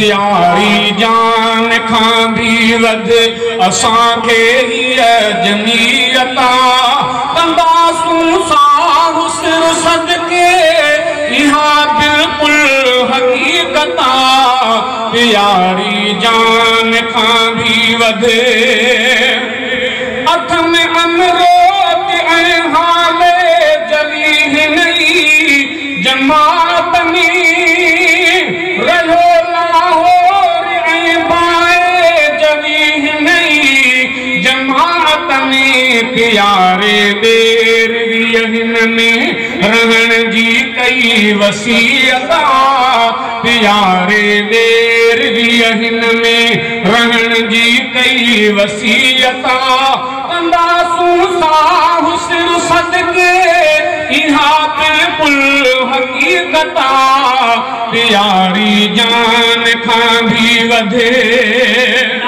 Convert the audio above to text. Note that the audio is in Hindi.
प्यारी जान खां बि रज असांखे हीअ जमीयता। कंदासूं सां हुस्न सदके इहा बिल्कुलु हक़ीक़ता यारी जान खां बि वध प्यारे देर में रहण जी कई वसीयता। प्यारे देर हिन में रहण जी कई वसीयता। कंदासूं सां हुस्न सदके, इहा बिल्कुलु हक़ीक़ता। प्यारी जान खां बि वधे।